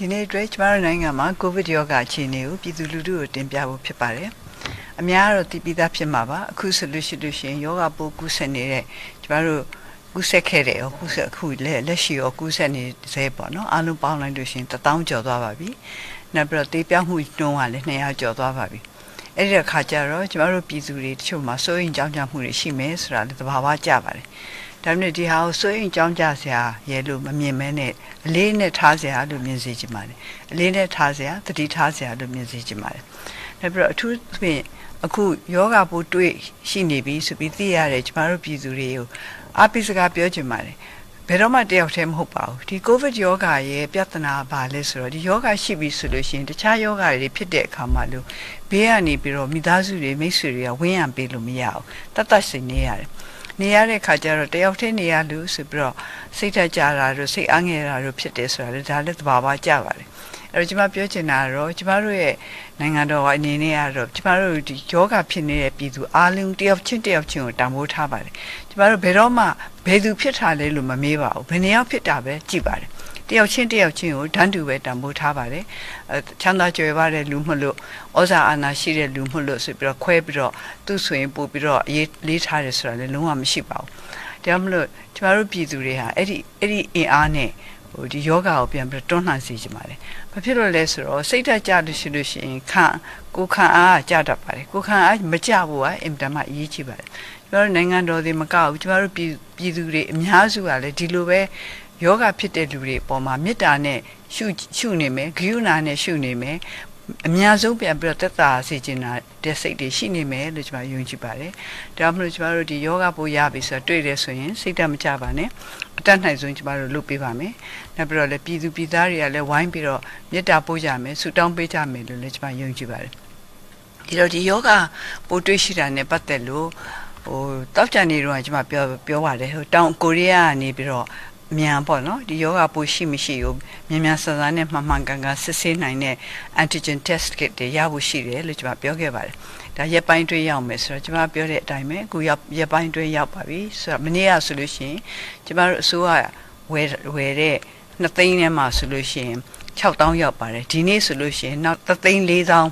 ဒီနေ့အတွက်ကျမတို့နိုင်ငံမှာကိုဗစ်ရောဂါအခြေအနေကိုပြည်သူလူထုကိုတင်ပြဖို့ဖြစ်ပါတယ်အများတော့တည်ပြီးသားဖြစ်မှာပါအခုဆိုလို့ရှိလို့ရှိရင်ယောဂပိုးကူးစက်နေတဲ့ကျမတို့ကူးစက်ခဲ့တယ်ရောကူးစက်အခုလက်လက်ရှိရောကူးစက်နေသေးပေါ့နော်အားလုံးပေါင်းလိုက်လို့ရှိရင်1000ကျော်သွားပါပြီနောက်ပြီးတော့တေးပြောင်းမှုနှုန်းကလည်း200ကျော်သွားပါပြီအဲ့ဒီအခါကျတော့ကျမတို့ပြည်သူတွေတချို့မှာစိုးရင်ကြောင်းကြမှုတွေရှိမယ်ဆိုတာလည်းသဘာဝကျပါတယ် ဒါပေမဲ့ဒီဟာကိုစိုးရင်ကြောင်းကြစရာရဲလို့မမြင်မဲနဲ့အလေးနဲ့ထားစရာလို့မြင်စေချင်ပါတယ်အလေးနဲ့ထားစရာတတိထားစရာလို့မြင်စေချင်ပါတယ်နောက်ပြီးတော့အထူးသဖြင့်အခုယောဂပိုးတွေ့ရှိနေပြီဆိုပြီးသိရတယ်ကျမတို့ပြည်သူတွေကိုအပိစကားပြောချင်ပါတယ်ဘယ်တော့မှတယောက်တည်းမဟုတ်ပါဘူးဒီကိုဗစ်ယောဂရဲ့ပြဿနာဘာလဲဆိုတော့ဒီယောဂရှိပြီဆိုလို့ရှိရင်တခြားယောဂတွေဖြစ်တဲ့အခါမှာလို့ဘေးကနေပြီးတော့မိသားစုတွေမိတ်ဆွေတွေကဝင်းရံပေးလို့မရအောင်တတ်တတ်စိနေရတယ် နေရတဲ့ခါကျတော့တယောက်တည်းနေရလို့ဆိုပြီးတော့စိတ်ထကြတာတို့စိတ်အားငယ်တာတို့ဖြစ်တယ်ဆိုတာလေဒါလည်းသဘာဝကျပါတယ်အဲ့တော့ကျွန်မပြောချင်တာကတော့ကျမတို့ရဲ့နိုင်ငံတော်အနေနဲ့ကတော့ကျမတို့ဒီယောဂဖြစ်နေတဲ့ပြည်သူအားလုံးတယောက်ချင်းတယောက်ချင်းကိုတံမိုးထားပါတယ်ကျမတို့ဘယ်တော့မှဘယ်သူဖြစ်တာလဲလို့မမေးပါဘူးဘယ်နှယောက်ဖြစ်တာပဲကြည့်ပါတယ် တယောက်ချင်းတယောက်ချင်းကိုဓာတ်တူပဲတံမိုးထားပါတယ်အဲချမ်းသာကြွယ်ဝတဲ့လူမလို့ဩဇာအာဏာရှိတဲ့လူမလို့ဆိုပြီးတော့ခွဲပြီးတော့သူ့ဆိုရင်ပို့ပြီးတော့အေးလေးထားတယ်ဆိုတာလည်းလုံးဝမရှိပါဘူးဒါမှမလို့ကျမတို့ပြည်သူတွေဟာအဲ့ဒီအဲ့ဒီအင်အားနဲ့ဟိုဒီယောဂါကိုပြန်ပြီးတွန်းလှန်စေချင်ပါတယ်။ဘာဖြစ်လို့လဲဆိုတော့စိတ်ဓာတ်ကြလို့ရှိလို့ရှိရင်ခံကိုခံအားကြတတ်ပါတယ်။ကိုခံအားမကြဘူးကအင်တာမအရေးကြီးပါတယ်။ကျမတို့နိုင်ငံတော်တွေမကဘူးကျမတို့ပြည်သူတွေအများစုကလည်းဒီလိုပဲ ယောဂဖြစ်တဲ့လူတွေအပေါ်မှာမေတ္တာနဲ့ရှုရှုနေမယ်ဂရုဏာနဲ့ရှုနေမယ်အများဆုံးပြန်ပြီးတော့တက်တာစေချင်တာတဲ့စိတ်တွေရှိနေမယ်လို့ကျွန်မယုံကြည်ပါတယ်။ဒါမှမဟုတ်ကျွန်တော်တို့ဒီယောဂပိုးရပြီဆိုတော့တွေ့တယ်ဆိုရင်စိတ်ဓာတ်မကြပါနဲ့။အတတ်နိုင်ဆုံးကျွန်တော်တို့လုပ်ပေးပါမယ်။နောက်ပြီးတော့လည်းပြည်သူပြည်သားတွေကလည်းဝိုင်းပြီးတော့မေတ္တာပို့ကြမယ်ဆုတောင်းပေးကြမယ်လို့လည်းကျွန်မယုံကြည်ပါတယ်။ဒီတော့ဒီယောဂပိုးတွေ့ရှိတာနဲ့ပတ်သက်လို့ဟိုတောက်ကြနေတော့ကျွန်မပြောပြောပါတယ်ဟိုတောင်ကိုရီးယားကနေပြီးတော့ မြန်ပေါ့နော်ဒီယောဂပိုးရှိမရှိကိုမြန်မြန်ဆန်ဆန်နဲ့မှန်မှန်ကန်ကန်စစ်ဆေးနိုင်တဲ့ antigen test kit တွေရဖို့ရှိတယ်လို့ကျွန်မပြောခဲ့ပါတယ်ဒါရက်ပိုင်းတွဲရောက်မယ်ဆိုတော့ကျွန်မပြောတဲ့အတိုင်းပဲအခုရက်ရက်ပိုင်းတွဲရောက်ပါပြီဆိုတော့မနေ့ကဆိုလို့ရှိရင်ကျွန်မတို့အစိုးရဝယ်ဝယ်တဲ့နှစ်သိန်းထဲမှာဆိုလို့ရှိရင်6000ရောက်ပါတယ်ဒီနေ့ဆိုလို့ရှိရင်နောက်3သိန်း4000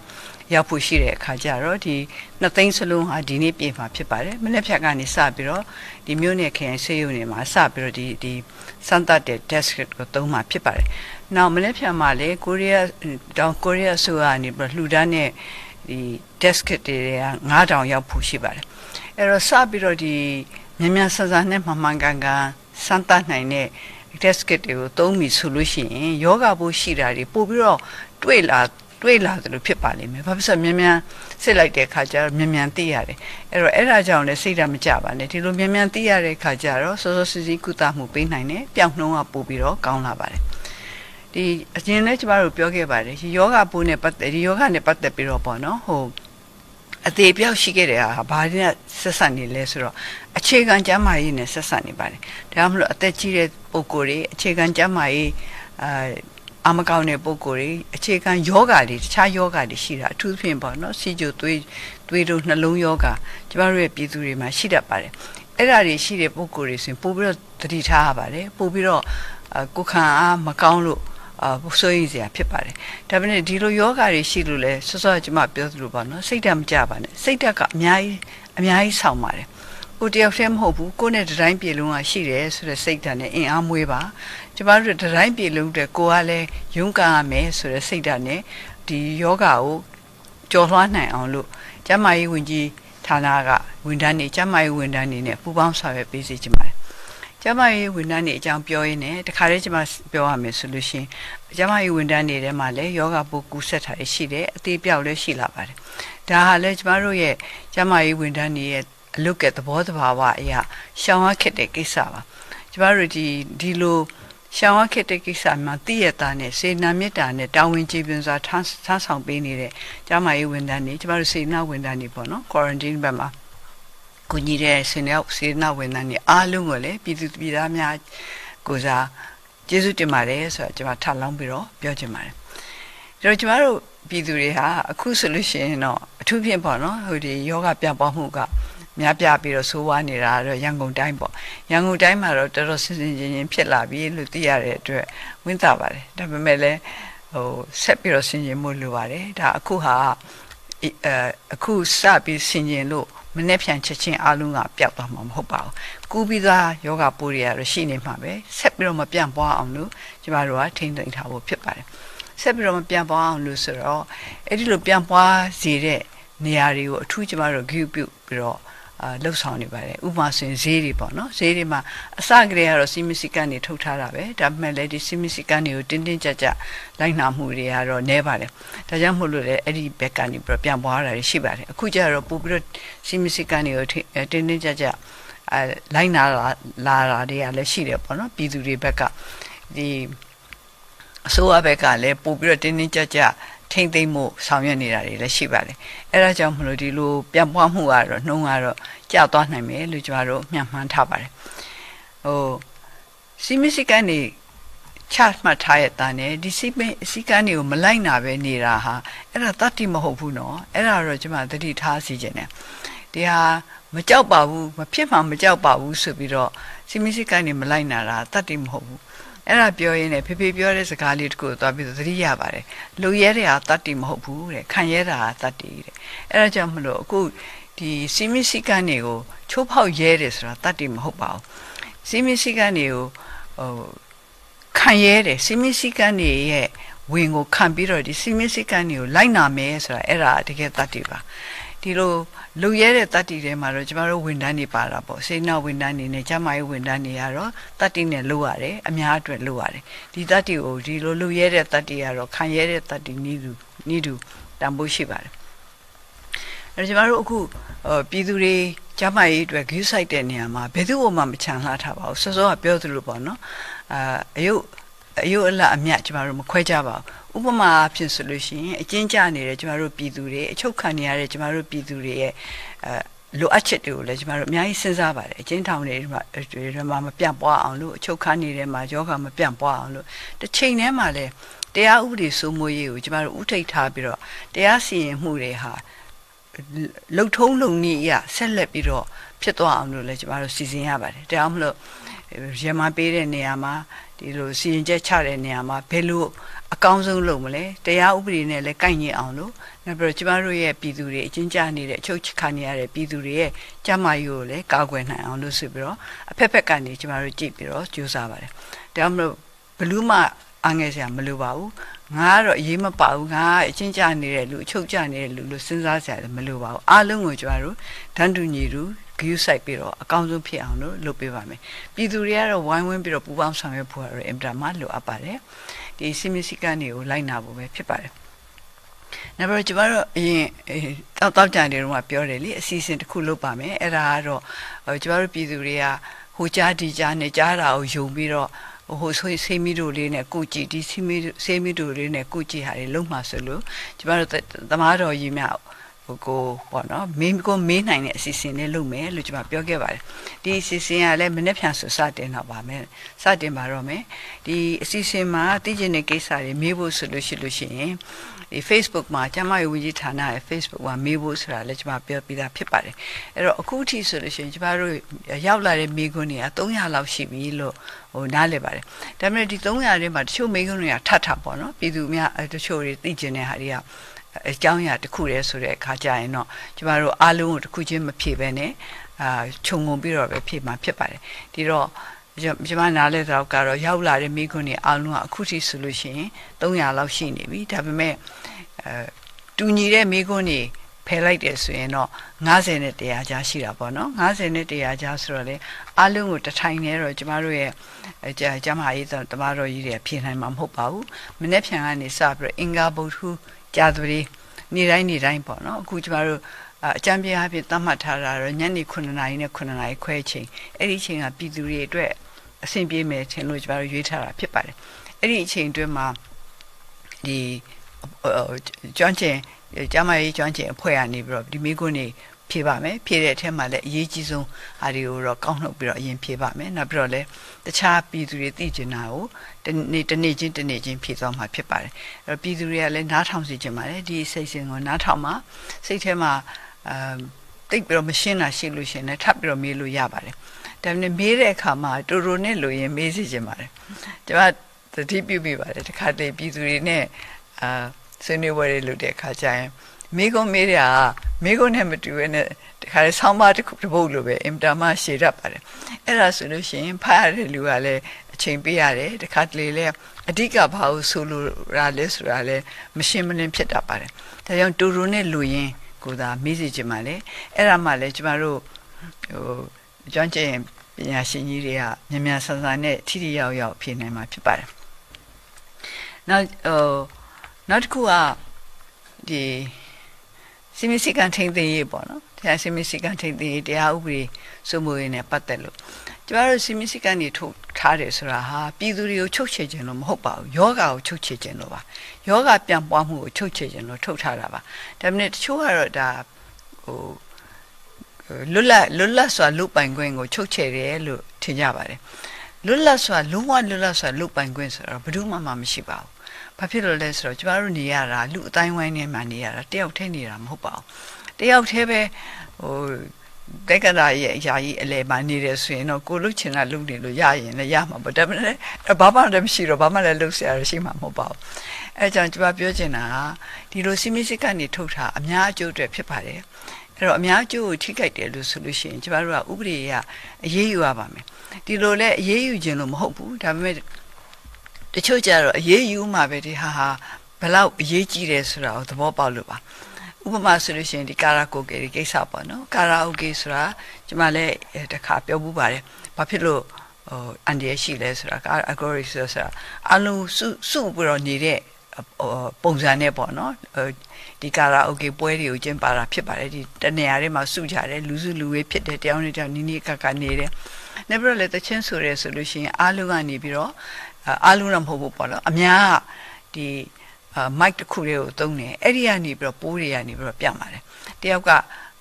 ရောက်ဖို့ရှိတဲ့အခါကျတော့ဒီနှစ်သိန်းစလုံးဟာဒီနေ့ပြင်မှာဖြစ်ပါတယ်မနေ့ဖြတ်ကနေစပြီးတော့ဒီမြို့နယ်ခရိုင်ဆေးရုံတွေမှာစပြီးတော့ဒီဒီစမ်းသပ်တဲ့ test kit ကိုသုံးမှာဖြစ်ပါတယ်။နောက်မနေ့ဖြတ်မှာလေကိုရီးယားတောင်ကိုရီးယားဆိုကနေပြီးလှူဒန်းတဲ့ဒီ test kit တွေက9000ရောက်ဖို့ရှိပါတယ်။အဲ့တော့စပြီးတော့ဒီမြန်မြန်ဆန်ဆန်နဲ့မှန်မှန်ကန်ကန်စမ်းသပ်နိုင်တဲ့ test kit တွေကိုသုံးပြီဆိုလို့ရှိရင်ယောဂပိုးရှိတာတွေပို့ပြီးတော့တွေ့လာ တွေးလာသလိုဖြစ်ပါလိမ့်မယ်။ဘာဖြစ်လို့မြန်မြန်စစ်လိုက်တဲ့ခါကျတော့မြန်မြန်သိရတယ်။အဲ့တော့အဲ့ဒါကြောင့်လည်းစိတ်ဓာတ်မကြပါနဲ့ဒီလိုမြန်မြန်သိရတဲ့ခါကျတော့စောစောစီးစီးကုသမှုပေးနိုင်တယ်။ပြောင်းနှုံးကပို့ပြီးတော့ကောင်းလာပါတယ်။ဒီအရင်လည်းကျမတို့ပြောခဲ့ပါတယ်ဒီယောဂပိုးနဲ့ပတ်သက်ဒီယောဂနဲ့ပတ်သက်ပြီးတော့ပေါ့နော်ဟိုအသေးပြောက်ရှိခဲ့တဲ့ဟာဘာတွေနဲ့ဆက်ဆက်နေလဲဆိုတော့အခြေခံကျန်းမာရေးနဲ့ဆက်ဆက်နေပါတယ်ဒါမှမဟုတ်အသက်ကြီးတဲ့ပုဂ္ဂိုလ်တွေအခြေခံကျန်းမာရေးအာ အာမကောင်းတဲ့ပုံကိုယ်တွေအခြေခံယောဂါတွေတခြားယောဂါတွေရှိတာအထူးသဖြင့်ပေါ့နော်စီဂျိုသွေးသွေးတို့နှလုံးယောဂါကျမတို့ရဲ့ပြည်သူတွေမှာရှိတတ်ပါတယ်အဲ့ဒါတွေရှိတဲ့ပုံကိုယ်တွေဆိုရင်ပို့ပြီးတော့တတိထားရပါတယ်ပို့ပြီးတော့ကိုခံအားမကောင်းလို့အာဆိုရင်စရာဖြစ်ပါတယ်ဒါပေမဲ့ဒီလိုယောဂါတွေရှိလို့လဲစောစောကျမပြောသလိုပေါ့နော်စိတ်ဓာတ်မကြပါနဲ့စိတ်ဓာတ်ကအများကြီးအများကြီးဆောင်ပါတယ်ကိုတယောက်တည်းမဟုတ်ဘူးကိုနဲ့တတိုင်းပြေလုံးကရှိတယ်ဆိုတဲ့စိတ်ဓာတ်နဲ့အင်အားမွေးပါ ကျမတို့တတိုင်းပြေလုံးတဲ့ကိုကလည်းရုန်းကန်ရမယ်ဆိုတဲ့စိတ်ဓာတ်နဲ့ဒီယောဂကိုကြော်လွှားနိုင်အောင်လို့ကျမကြီးဝင်ကြီးဌာနကဝန်ထမ်းတွေကျမကြီးဝန်ထမ်းတွေနဲ့ပူးပေါင်းဆောင်ရွက်ပေးစီကြပါတယ်ကျမကြီးဝန်ထမ်းတွေအကြောင်းပြောရင်းနဲ့တခါတည်းကျမပြောရမယ်ဆိုလို့ရှိရင်ကျမကြီးဝန်ထမ်းတွေထဲမှာလည်းယောဂပိုးကူးဆက်တာရှိတယ်အသေးပြောက်လည်းရှိလာပါတယ်ဒါဟာလည်းကျမတို့ရဲ့ကျမကြီးဝန်ထမ်းတွေရဲ့အလုတ်ကသဘောတဘာဝအရာရှောင်ရခက်တဲ့ကိစ္စပါကျမတို့ဒီဒီလို ရှောင်ရခက်တဲ့ကိစ္စမှာတည့်ရတာနဲ့စေနာမေတ္တာနဲ့တာဝန်ကျေပွန်စွာထမ်းထမ်းဆောင်ပေးနေတဲ့ကျမရေးဝန်ထမ်းတွေကျမတို့စေနာဝန်ထမ်းတွေပေါ့နော် quarantine ဘက်မှာကိုကြီးတဲ့စေနာစေနာဝန်ထမ်းတွေအားလုံးကိုလည်းပြည်သူပြည်သားများကိုစားကျေးဇူးတင်ပါတယ်ဆိုတော့ကျွန်မထပ်လောင်းပြီးတော့ပြောချင်ပါတယ်ဒါတော့ကျမတို့ပြည်သူတွေဟာအခုဆိုလို့ရှိရင်တော့အထူးဖြင့်ပေါ့နော်ဟိုဒီယောဂပြပွားမှုက များပြပြီးတော့ဆိုးဝါးနေတာတော့ရန်ကုန်တိုင်းပေါ့ရန်ကုန်တိုင်းမှာတော့တော်တော်ဆင်ဆင်ခြင်ခြင်ဖြစ်လာပြီလို့သိရတဲ့အတွက်ဝင်းသာပါတယ်ဒါပေမဲ့လည်းဟိုဆက်ပြီးတော့ဆင်ခြင်မှုလိုပါတယ်ဒါအခုဟာအဲအခုစပြီးဆင်ခြင်လို့မနေ့ဖြန်ချက်ချင်းအားလုံးကပျောက်သွားမှာမဟုတ်ပါဘူးကူးပြီးသားယောဂပိုးတွေကတော့ရှိနေမှာပဲဆက်ပြီးတော့မပြန့်ပွားအောင်လို့ကျမတို့ကထိန်းသိမ်းထားဖို့ဖြစ်ပါတယ်ဆက်ပြီးတော့မပြန့်ပွားအောင်လို့ဆိုတော့အဲ့ဒီလိုပြန့်ပွားစေတဲ့နေရာတွေကိုအထူးကျမတို့ဂရုပြုပြီးတော့အာ လှုပ်ဆောင်နေပါတယ်ဥပမာဆိုရင်ဈေးတွေပေါ့နော်ဈေးတွေမှာအစကတည်းကတော့စီမီစီကန်တွေထုတ်ထားတာပဲဒါပေမဲ့လည်းဒီစီမီစီကန်တွေကိုတင်းတင်းကြပ်ကြပ်လိုက်နာမှုတွေကတော့နည်းပါတယ်ဒါကြောင့်မို့လို့လည်းအဲ့ဒီဘက်ကနေပြီးတော့ပြန်ပွားတာရှိပါတယ်အခုကျတော့ပို့ပြီးတော့စီမီစီကန်တွေကိုတင်းတင်းကြပ်ကြပ်အဲလိုက်နာလာတာတွေကလည်းရှိတယ်ပေါ့နော်ပြည်သူတွေဘက်ကဒီအစိုးရဘက်ကလည်းပို့ပြီးတော့တင်းတင်းကြပ်ကြပ် ထိမ့်သိမ့်မှုဆောင်ရွက်နေတာတွေလည်းရှိပါတယ်အဲဒါကြောင့်မလို့ဒီလိုပြန့်ပွားမှုကတော့နှုံးကတော့ကျသွားနိုင်မယ်လို့ကျွန်တော်တို့မျှမှန်းထားပါတယ်ဟိုစီမစီကန်နေချမှတ်ထားရတဲ့တန်းနဲ့ဒီစီပင်စီကန်းတွေကိုမလိုက်နာပဲနေတာဟာအဲ့ဒါတတိမဟုတ်ဘူးနော်အဲ့ဒါတော့ကျွန်မသတိထားစီခြင်းနဲ့ဒီဟာမကြောက်ပါဘူးမဖြစ်မှမကြောက်ပါဘူးဆိုပြီးတော့စီမစီကန်းတွေမလိုက်နာတာတတိမဟုတ်ဘူး အဲ့ဒါပြောရင်းနဲ့ဖေဖေပြောတဲ့စကားလေးတခုကိုသွားပြီးသတိရပါတယ်လူရဲတဲ့ဟာတတ်တိမဟုတ်ဘူးတဲ့ခံရဲတာဟာတတ်တိတဲ့အဲ့ဒါကြောင့်မလို့အခုဒီစီမီစီကန်တွေကိုချိုးဖောက်ရဲတယ်ဆိုတာတတ်တိမဟုတ်ပါဘူးစီမီစီကန်တွေကိုဟိုခံရဲတယ်စီမီစီကန်တွေရဲ့ဝင်ကိုခံပြီးတော့ဒီစီမီစီကန်တွေကိုလိုက်နာမယ်ဆိုတာအဲ့ဒါတကယ်တတ်တိပါ ဒီလိုလူရဲတဲ့တတ္တိထဲမှာတော့ကျမတို့ဝန်ထမ်းတွေပါတာပေါ့စေနာဝန်ထမ်းတွေနဲ့ကျမရေးဝန်ထမ်းတွေကတော့တတ္တိနဲ့လုပ်ရတယ်အများအတွက်လုပ်ရတယ်ဒီတတ္တိကိုဒီလိုလူရဲတဲ့တတ္တိကတော့ခံရဲတဲ့တတ္တိနီးတူနီးတူတန်ဖိုးရှိပါတယ်အဲကျမတို့အခုပြည်သူတွေကျမရေးအတွက် view site တဲ့နေရာမှာဘယ်သူမှမချန်လှထားပါဘူးစောစောကပြောသလိုပေါ့နော်အာအယုတ် အယုတ်အလအမြတ်ကျမတို့မခွဲကြပါဘူးဥပမာအဖြစ်ဆိုလို့ရှိရင်အကျဉ်းကျနေတဲ့ကျမတို့ပြည်သူတွေအချုပ်ခံနေရတဲ့ကျမတို့ပြည်သူတွေရဲ့အဲလိုအပ်ချက်တွေကိုလည်းကျမတို့အများကြီးစဉ်းစားပါတယ်အကျဉ်းထောင်တွေမှာတွေမှာမပြန့်ပွားအောင်လို့အချုပ်ခန်းနေတဲ့မှာယောဂမပြန့်ပွားအောင်လို့တစ်ချိန်တည်းမှာလည်းတရားဥပဒေစိုးမိုးရေးကိုကျမတို့ဥထိတ်ထားပြီးတော့တရားစီရင်မှုတွေဟာလုံထုံးလုံနည်းအရဆက်လက်ပြီးတော့ဖြစ်သွားအောင်လို့လည်းကျမတို့စီစဉ်ရပါတယ်တရားမလို့ရမပေးတဲ့နေရာမှာ ဒီလိုစီရင်ချက်ချတဲ့နေရာမှာဘယ်လိုအကောင်းဆုံးလုပ်မလဲတရားဥပဒေနဲ့လည်းကိုက်ညင်အောင်လို့နောက်ပြီးတော့ကျမတို့ရဲ့ပြည်သူတွေအချင်းကြားနေတဲ့အချုပ်ချခနေရတဲ့ပြည်သူတွေရဲ့ကြမ်းမာရေးကိုလည်းကာကွယ်နိုင်အောင်လို့ဆိုပြီးတော့အဖက်ဖက်ကနေကျမတို့ကြည့်ပြီးတော့ကြိုးစားပါတယ်ဒါမှမဟုတ်ဘလူးမအားငယ်စရာမလိုပါဘူးငါကတော့အရေးမပါဘူးငါအချင်းကြနေတဲ့လူအချုပ်ကြနေတဲ့လူလို့စဉ်းစားစရာလည်းမလိုပါဘူးအားလုံးကိုကျမတို့တန်းတူညီတူ ဂရုစိုက်ပြီးတော့အကောင်းဆုံးဖြစ်အောင်လို့လုပ်ပေးပါမယ်ပြည်သူတွေကတော့ဝိုင်းဝန်းပြီးတော့ပူးပေါင်းဆောင်ရွက်ဖို့ကတော့အင်တာမလိုအပ်ပါတယ်ဒီစီမီစီကန်တွေကိုလိုက်နာဖို့ပဲဖြစ်ပါတယ်နောက်ပြီးကျွန်တော်တို့အရင်တောက်တောက်ကြံတွေတော့ပြောတယ်လေအစီအစဉ်တစ်ခုလုပ်ပါမယ်အဲ့ဒါကတော့ကျွန်တော်တို့ပြည်သူတွေကဟိုကြားဒီကြားနဲ့ကြားတာကိုယုံပြီးတော့ဟိုဆိုဆေးမီတို့လေးနဲ့ကုကြည့်ဒီဆေးမီဆေးမီတို့လေးနဲ့ကုကြည့်ဟာတွေလုံးမှာဆိုလို့ကျမတို့သမားတော်ကြီးများ ဟိုကိုပေါ့နော်မင်းကိုမေးနိုင်တဲ့အစီအစဉ်လေးလုပ်မယ်လို့ကျွန်မပြောခဲ့ပါတယ်ဒီအစီအစဉ်ကလည်းမနေ့ဖြန်ဆိုစတင်တော့ပါမယ်စတင်ပါတော့မယ်ဒီအစီအစဉ်မှာသိကျင်တဲ့ကိစ္စတွေမေးဖို့ဆိုလို့ရှိလို့ရှိရင်ဒီ Facebook မှာကျမရဲ့ဝန်ကြီးဌာနရဲ့ Facebook မှာမေးဖို့ဆိုတာလည်းကျွန်မပြောပြတာဖြစ်ပါတယ်အဲ့တော့အခုထိဆိုလို့ရှိရင်ကျမတို့ရောက်လာတဲ့မေးခွန်းတွေက300လောက်ရှိပြီလို့ဟိုနားလည်ပါတယ်ဒါပေမဲ့ဒီ300ထဲမှာတချို့မေးခွန်းတွေကထပ်ထပ်ပေါ့နော်ပြည်သူများတချို့တွေသိကျင်တဲ့ဟာတွေက အကြောင်းအရာတစ်ခုတည်းဆိုတဲ့အခါကျရင်တော့ကျမတို့အားလုံးကိုတစ်ခုချင်းမဖြေဘဲနဲ့အာခြုံငုံပြီးတော့ပဲဖြေမှာဖြစ်ပါတယ်ဒီတော့ကျမနားလဲတော့ကတော့ရောက်လာတဲ့မိခွန်းတွေအားလုံးကအခုထိဆိုလို့ရှိရင်300လောက်ရှိနေပြီဒါပေမဲ့အဲတူညီတဲ့မိခွန်းတွေဖယ်လိုက်တယ်ဆိုရင်တော့90နဲ့100ကြားရှိတာပေါ့နော်90နဲ့100ကြားဆိုတော့လေအားလုံးကိုတထိုင်နေတော့ကျမတို့ရဲ့ကျကျမရေးတော့တမတော်ကြီးတွေဖြေနိုင်မှာမဟုတ်ပါဘူးမနေ့ဖြန်ကနေစပြီးတော့အင်္ဂါဗုဒ္ဓ ကြာသူတွေနေတိုင်းနေတိုင်းပေါ့နော်အခုကျမတို့အကြံပြအဖြစ်သတ်မှတ်ထားတာတော့ညနေ9နာရီနဲ့9နာရီခွဲချိန်အဲ့ဒီအချိန်ကပြည်သူတွေအတွက်အဆင်ပြေမယ်ထင်လို့ကျမတို့ရွေးထားတာဖြစ်ပါတယ်အဲ့ဒီအချိန်အတွင်းမှာဒီကျွမ်းကျင်ကျမရေးကျွမ်းကျင်အဖွဲ့ကနေပြီးတော့ဒီမိကွန်းနေ ဖြေပါမယ်ဖြေတဲ့အထက်မှာလည်းအရေးကြီးဆုံးဟာတွေကိုတော့ကောက်နှုတ်ပြီးတော့အရင်ဖြေပါမယ်နောက်ပြီးတော့လည်းတခြားပြည်သူတွေသိကျင်တာကိုတနေ့တနေ့ချင်းတနေ့ချင်းဖြေသွားမှာဖြစ်ပါတယ်အဲ့တော့ပြည်သူတွေကလည်းနားထောင်စီကျင်ပါတယ်ဒီစိတ်စဉ်ကိုနားထောင်မှာစိတ်ထဲမှာအတိတ်ပြီးတော့မရှင်းတာရှိလို့ရှင်လည်းထပ်ပြီးတော့မေးလို့ရပါတယ်ဒါပေမဲ့မေးတဲ့အခါမှာတူတူနဲ့လို့ရင်မေးစီကျင်ပါတယ်ကျွန်မသတိပြုမိပါတယ်တခါတည်းပြည်သူတွေနဲ့အာဆွေးနွေးပွဲတွေလုပ်တဲ့အခါကျရင် မိကုံးမေးတာမိကုံးနဲ့မတူဘဲနဲ့တခါလေဆောင်းပါးတစ်ခုတစ်ပုတ်လိုပဲအင်တာမရှည်တတ်ပါတယ်အဲ့ဒါဆိုလို့ရှိရင်ဖတ်ရတဲ့လူကလည်းအချိန်ပေးရတယ်တခါတလေလည်းအဓိကဘာလို့ဆိုလိုရလဲဆိုတာလည်းမရှင်းမလင်းဖြစ်တတ်ပါတယ်ဒါကြောင့်တူတူနဲ့လူရင်းကိုသာမေးစီချင်ပါလေအဲ့ဒါမှလည်းကျမတို့ဟိုကျွမ်းကျင်ပညာရှင်ကြီးတွေကမြန်မြန်ဆန်ဆန်နဲ့ထိထိရောက်ရောက်ဖြေနိုင်မှာဖြစ်ပါတယ်နောက်ဟိုနောက်တစ်ခုကဒီ စီမီစီကန်ထိန်သိရေးပေါ့နော်တရားစီမီစီကန်ထိန်သိရေးတရားဥပဒေစိုးမိုးရေးနဲ့ပတ်သက်လို့ကျမတို့စီမီစီကန်တွေထုတ်ထားတယ်ဆိုတာဟာပြည်သူတွေကိုချုပ်ချယ်ခြင်းလို့မဟုတ်ပါဘူးယောဂါကိုချုပ်ချယ်ခြင်းလို့ပါယောဂပြန်ပွားမှုကိုချုပ်ချယ်ခြင်းလို့ထုတ်ထားတာပါဒါပေမဲ့တချို့ကတော့ဒါဟိုလွတ်လပ်လွတ်လပ်စွာလုပိုင်ခွင့်ကိုချုပ်ချယ်တယ်လို့ထင်ကြပါတယ်လွတ်လပ်စွာလုံးဝလွတ်လပ်စွာလုပိုင်ခွင့်ဆိုတော့ဘယ်သူမှမရှိပါဘူး ဘာဖြစ်လို့လဲဆိုတော့ကျမတို့နေရတာလူအတိုင်းဝိုင်းထဲမှာနေရတာတယောက်တည်းနေတာမဟုတ်ပါဘူးတယောက်တည်းပဲဟိုတက္ကရာရဲ့အရာကြီးအလဲမှာနေတယ်ဆိုရင်တော့ကိုလုချင်တာလုနေလို့ရရင်လည်းရမှာပေါ့ဒါပေမဲ့ဘာမှလည်းမရှိတော့ဘာမှလည်းလုဆရာရှိမှာမဟုတ်ပါဘူးအဲကြောင့်ကျမပြောချင်တာကဒီလိုစီမီစစ်ကနေထုတ်တာအများအကျိုးအတွက်ဖြစ်ပါတယ်အဲ့တော့အများကျိုးကိုထိခိုက်တယ်လို့ဆိုလို့ရှိရင်ကျမတို့ကဥပဒေအရအရေးယူရပါမယ်ဒီလိုလဲအရေးယူခြင်းလို့မဟုတ်ဘူးဒါပေမဲ့ တချို့ကြတော့အရေးယူမှပဲဒီဟာဟာဘလောက်အရေးကြီးတယ်ဆိုတာကိုသဘောပေါက်လို့ပါဥပမာဆိုလို့ရှိရင်ဒီကာရာကိုကေဒီကိစ္စပေါ့နော်ကာရာအိုကေဆိုတာကျွန်မလည်းတခါပြောမှုပါတယ်ဘာဖြစ်လို့ဟိုအန်ဒီရရှိလဲဆိုတာအဂိုရီဆိုတာအလုံးစုစုပြီးတော့နေတဲ့ပုံစံနဲ့ပေါ့နော်ဒီကာရာအိုကေပွဲတွေကိုကျင်းပတာဖြစ်ပါတယ်ဒီတနေရာတွေမှာစုကြတယ်လူစုလူဝေးဖြစ်တယ်တယောက်နဲ့တယောက်နီးနီးကပ်ကပ်နေတယ်နောက်ပြီးတော့လည်းတချင်းဆိုရဲဆိုလို့ရှိရင်အားလုံးကနေပြီးတော့ အားလုံးတော့မဟုတ်ဘူးပေါ့နော်အများကဒီမိုက်တစ်ခုလေးကိုသုံးတယ်အဲ့ဒီကနေပြီးတော့ပိုးတွေကနေပြီးတော့ပြပါတယ်တယောက်က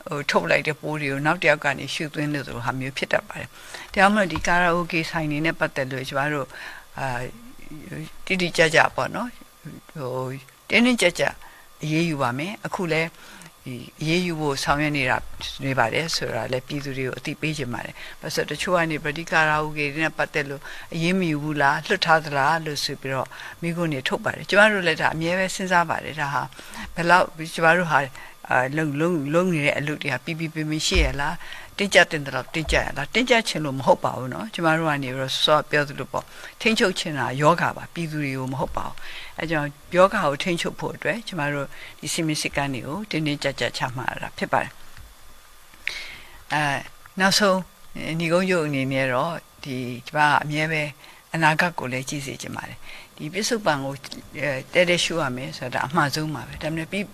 ဟိုထုတ်လိုက်တဲ့ပိုးတွေကိုနောက်တစ်ယောက်ကနေရှုသွင်းလို့ဆိုဟာမျိုးဖြစ်တတ်ပါတယ်။ဒါကြောင့်မလို့ဒီကာရာအိုကေဆိုင်နေနဲ့ပတ်သက်လို့ကျမတို့အာတိတိကျကျပေါ့နော်ဟိုတင်းတင်းကြပ်ကြပ်အရေးယူပါမယ်။အခုလဲ ဒီအရေးယူဖို့ဆောင်ရွက်နေတာနေပါတယ်ဆိုတာလည်းပြည်သူတွေကိုအသိပေးချင်ပါတယ်။ဘာလို့တချို့ကနေပฏิကာရာဟုကေနဲ့ပတ်သက်လို့အရေးမယူဘူးလားလွတ်ထားသလားလို့ဆိုပြီးတော့မိကုန်းနေထုတ်ပါတယ်။ကျမတို့လည်းဒါအမြဲပဲစဉ်းစားပါတယ်ဒါဟာဘယ်လောက်ကျမတို့ဟာအာလုံလုံလုံနေတဲ့အလုပ်တွေကပြီးပြီးပြင်းပြင်းရှိရလား တင်းကြပ်တင်တော့တင်းကြပ်ရလားတင်းကြပ်ခြင်းလို့မဟုတ်ပါဘူးเนาะကျမတို့ကနေပြီးတော့စောပြောသလိုပေါ့ထိန်းချုပ်ခြင်းတာယောဂပါပြည်သူတွေကိုမဟုတ်ပါဘူးအဲကြောင့်ယောဂကိုထိန်းချုပ်ဖို့အတွက်ကျမတို့ဒီစီမီစစ်ကန်တွေကိုတင်းတင်းကြပ်ကြပ်ချမှတ်ရတာဖြစ်ပါတယ်အဲနောက်ဆုံးညီကုန်းရုပ်အနေနဲ့တော့ဒီကျမအမြဲပဲအနာဂတ်ကိုလည်းကြည့်စေချင်ပါတယ် ဒီပစ္စုပန်ကိုတဲတဲရှုရမယ်ဆိုတာအမှားဆုံးပါပဲဒါပေမဲ့ပြီး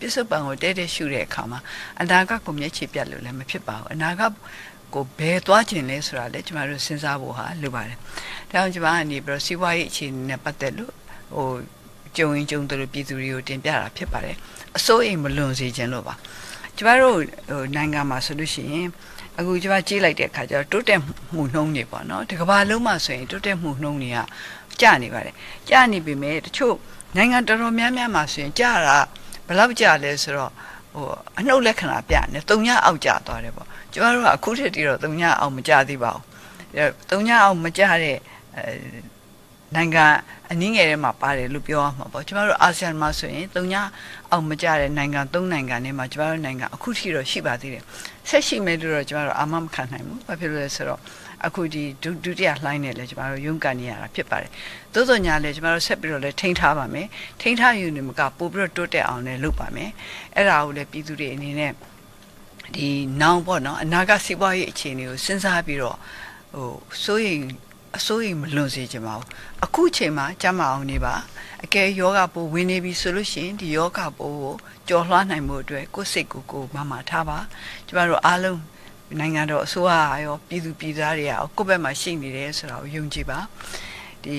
ပစ္စုပန်ကိုတဲတဲရှုတဲ့အခါမှာအနာဂတ်ကိုမျက်ခြေပြတ်လို့လည်းမဖြစ်ပါဘူးအနာဂတ်ကိုဘယ်သွားခြင်းလဲဆိုတာလည်းကျမတို့စဉ်းစားဖို့ဟာလိုပါတယ်ဒါကြောင့်ကျမကနေပြီးတော့စီးပွားရေးအခြေအနေနဲ့ပတ်သက်လို့ဟိုကြုံရင်ကြုံတယ်လို့ပြည်သူတွေကိုတင်ပြတာဖြစ်ပါတယ်အစိုးအိမ်မလွန်စေခြင်းလို့ပါကျမတို့ဟိုနိုင်ငံမှာဆိုလို့ရှိရင်အခုကျမကြည့်လိုက်တဲ့အခါကျတော့တိုးတက်မှုနှုံးနေပေါ့နော်ဒီကမ္ဘာလုံးမှာဆိုရင်တိုးတက်မှုနှုံးတွေက ကျနေပါတယ်ကျနေပြီမဲ့တချို့နိုင်ငံတော်တော်များများမှာဆိုရင်ကျတာဘယ်လောက်ကျလဲဆိုတော့ဟိုအနှုတ်လက္ခဏာပြနေတုံညအောက်ကျသွားတယ်ပေါ့ကျမတို့ကအခုထက်တည်းတော့တုံညအောက်မကျသေးပါဘူးတုံညအောက်မကျတဲ့နိုင်ငံအနည်းငယ်ထဲမှာပါတယ်လို့ပြောရမှာပေါ့ကျမတို့အာဆီယံမှာဆိုရင်တုံညအောင်မကြတဲ့နိုင်ငံ၃နိုင်ငံထဲမှာကျမတို့နိုင်ငံအခုထိတော့ရှိပါသေးတယ်ဆက်ရှိမယ်လို့တော့ကျမတို့အာမမခံနိုင်ဘူးဘာဖြစ်လို့လဲဆိုတော့ အခုဒီဒုတိယလှိုင်းနဲ့လည်းကျမတို့ရုန်းကန်နေရတာဖြစ်ပါတယ်သို့သောညာလည်းကျမတို့ဆက်ပြီးတော့လည်းထိန်းထားပါမယ်ထိန်းထားယူနေမကပို့ပြီးတော့တိုးတက်အောင်လည်းလုပ်ပါမယ်အဲ့ဒါကိုလည်းပြည်သူတွေအနေနဲ့ဒီနောင်ပေါ့နော်အနာဂတ်စီးပွားရေးအခြေအနေကိုစဉ်းစားပြီးတော့ဟိုစိုးရိမ်အစိုးရိမ်မလွန်စေချင်ပါဘူးအခုချိန်မှာကြမ်းမအောင်နေပါအကယ်ယောဂပိုးဝင်နေပြီဆိုလို့ရှိရင်ဒီယောဂပိုးကိုကြော်လွှားနိုင်မှုအတွက်ကိုယ်စိတ်ကိုကိုမမထားပါကျမတို့အားလုံး နိုင်ငံတော်အစိုးရရောပြည်သူပြည်သားတွေရောကိုယ့်ဘက်မှာရှိနေတယ်ဆိုတာကိုယုံကြည်ပါဒီ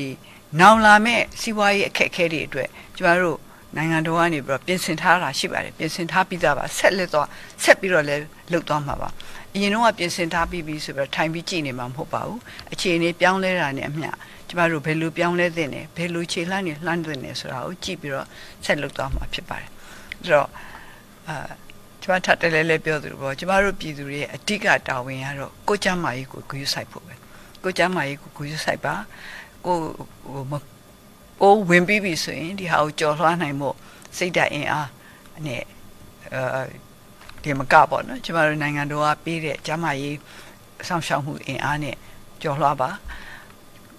နောင်လာမဲ့စီးပွားရေးအခက်အခဲတွေအတွက်ကျမတို့နိုင်ငံတော်ကနေပြီးတော့ပြင်ဆင်ထားတာရှိပါတယ်ပြင်ဆင်ထားပြီးသားပါဆက်လက်တော့ဆက်ပြီးတော့လည်းလုပ်သွားမှာပါအရင်တော့ပြင်ဆင်ထားပြီးပြီဆိုပြီးတော့ထိုင်ပြီးကြည့်နေမှာမဟုတ်ပါဘူးအခြေအနေပြောင်းလဲတာနဲ့အမျှကျမတို့ဘယ်လိုပြောင်းလဲသင့်တယ်ဘယ်လိုခြေလှမ်းနေလှမ်းသင့်တယ်ဆိုတာကိုကြည့်ပြီးတော့ဆက်လုပ်သွားမှာဖြစ်ပါတယ်အဲ့တော့အာကျ မထပ်တလဲလဲပြောသလိုပေါ့ကျမတို့ပြည်သူတွေရဲ့အဓိကတာဝန်ကတော့ကိုကျမ်းမာရေးကိုဂရုစိုက်ဖို့ပဲကိုကျမ်းမာရေးကိုဂရုစိုက်ပါကိုဟိုမကိုဝင်ပြီးပြီဆိုရင်ဒီဟာကိုကြော်လွှားနိုင်ဖို့စိတ်ဓာတ်အင်အားနဲ့အဲဒီမကပေါ့နော်ကျမတို့နိုင်ငံတော်ကပေးတဲ့ကျမရေးဆောင်ရှောက်မှုအင်အားနဲ့ကြော်လွှားပါ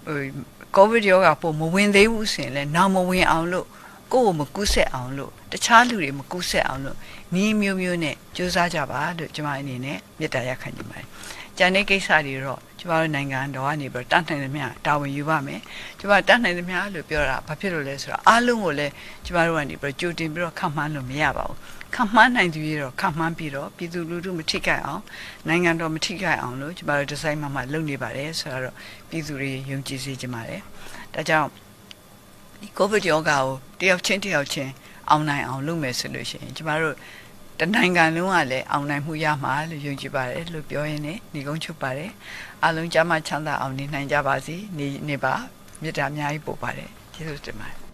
ဟိုကိုဗစ်ရောဂါပို့မဝင်သေးဘူးဆိုရင်လည်းနောက်မဝင်အောင်လို့ ကိုယ့်ကိုမကူးဆက်အောင်လို့တခြားလူတွေမကူးဆက်အောင်လို့နီးမျိုးမျိုးနဲ့ကြိုးစားကြပါလို့ကျွန်မအနေနဲ့မေတ္တာရပ်ခံချင်ပါတယ်။ကြံတဲ့ကိစ္စတွေတော့ကျမတို့နိုင်ငံတော်ကနေပြီးတတ်နိုင်သမျှတာဝန်ယူပါမယ်။ကျမတတ်နိုင်သမျှလို့ပြောတာဘာဖြစ်လို့လဲဆိုတော့အားလုံးကိုလည်းကျမတို့ကနေပြီးကြိုတင်ပြီးတော့ခန့်မှန်းလို့မရပါဘူး။ခန့်မှန်းနိုင်သူတွေတော့ခန့်မှန်းပြီးတော့ပြည်သူလူထုမထိခိုက်အောင်နိုင်ငံတော်မထိခိုက်အောင်လို့ကျမတို့ဒီဇိုင်းမှမှလုပ်နေပါတယ်ဆိုတော့ပြည်သူတွေယုံကြည်စေချင်ပါတယ်။ဒါကြောင့် ဒီကိုဗစ်ရောဂါကိုတယောက်ချင်းတယောက်ချင်းအောင်နိုင်အောင်လုပ်မယ်ဆိုလို့ရှိရင်ကျမတို့တနိုင်ငံလုံးကလည်းအောင်နိုင်မှုရမှာလို့ယုံကြည်ပါတယ်လို့ပြောရင်းနဲ့ညီကုန်းချုပ်ပါတယ်အားလုံးကြမ်းမှချမ်းသာအောင်နေနိုင်ကြပါစေနေနေပါမေတ္တာအများကြီးပို့ပါတယ်ကျေးဇူးတင်ပါတယ်